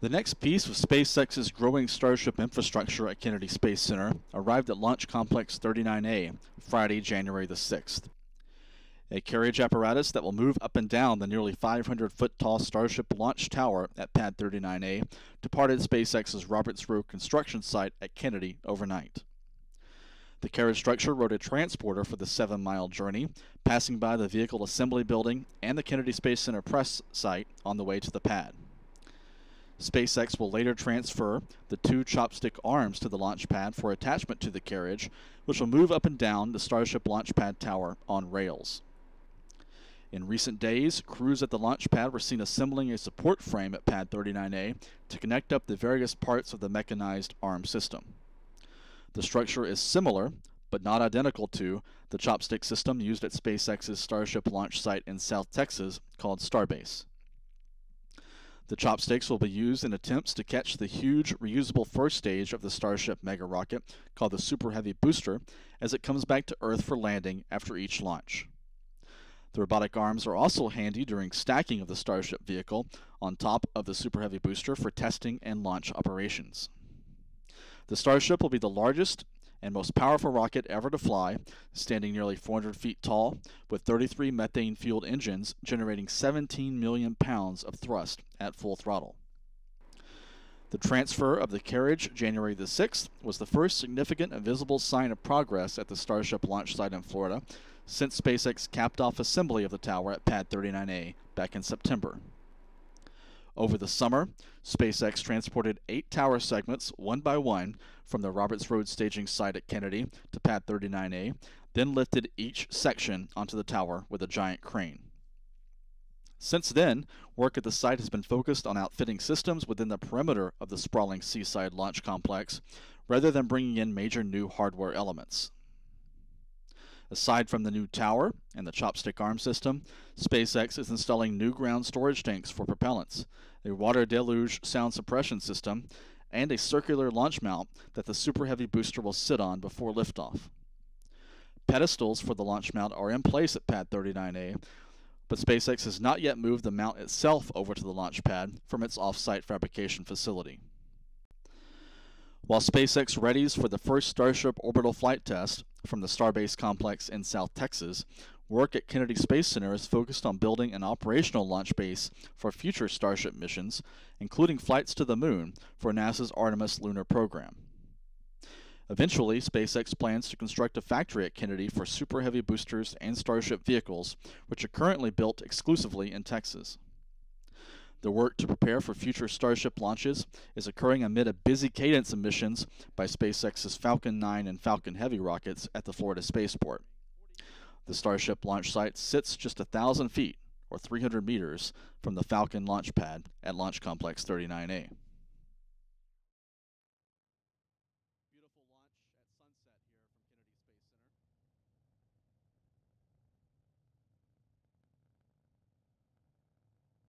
The next piece of SpaceX's growing Starship infrastructure at Kennedy Space Center arrived at Launch Complex 39A Friday, January the 6th. A carriage apparatus that will move up and down the nearly 500 foot tall Starship launch tower at Pad 39A departed SpaceX's Roberts Road construction site at Kennedy overnight. The carriage structure rode a transporter for the seven mile journey, passing by the Vehicle Assembly Building and the Kennedy Space Center press site on the way to the pad. SpaceX will later transfer the two chopstick arms to the launch pad for attachment to the carriage, which will move up and down the Starship launch pad tower on rails. In recent days, crews at the launch pad were seen assembling a support frame at Pad 39A to connect up the various parts of the mechanized arm system. The structure is similar, but not identical to, the chopstick system used at SpaceX's Starship launch site in South Texas called Starbase. The chopsticks will be used in attempts to catch the huge reusable first stage of the Starship mega rocket called the Super Heavy Booster as it comes back to Earth for landing after each launch. The robotic arms are also handy during stacking of the Starship vehicle on top of the Super Heavy Booster for testing and launch operations. The Starship will be the largest and most powerful rocket ever to fly, standing nearly 400 feet tall, with 33 methane fueled engines generating 17 million pounds of thrust at full throttle. The transfer of the carriage January the 6th was the first significant and visible sign of progress at the Starship launch site in Florida since SpaceX capped off assembly of the tower at Pad 39A back in September. Over the summer, SpaceX transported eight tower segments, one by one, from the Roberts Road staging site at Kennedy to Pad 39A, then lifted each section onto the tower with a giant crane. Since then, work at the site has been focused on outfitting systems within the perimeter of the sprawling seaside launch complex, rather than bringing in major new hardware elements. Aside from the new tower and the chopstick arm system, SpaceX is installing new ground storage tanks for propellants, a water deluge sound suppression system, and a circular launch mount that the Super Heavy booster will sit on before liftoff. Pedestals for the launch mount are in place at Pad 39A, but SpaceX has not yet moved the mount itself over to the launch pad from its off-site fabrication facility. While SpaceX readies for the first Starship orbital flight test from the Starbase complex in South Texas, work at Kennedy Space Center is focused on building an operational launch base for future Starship missions, including flights to the moon for NASA's Artemis lunar program. Eventually, SpaceX plans to construct a factory at Kennedy for Super Heavy boosters and Starship vehicles, which are currently built exclusively in Texas. The work to prepare for future Starship launches is occurring amid a busy cadence of missions by SpaceX's Falcon 9 and Falcon Heavy rockets at the Florida spaceport. The Starship launch site sits just a thousand feet, or 300 meters, from the Falcon launch pad at Launch Complex 39A.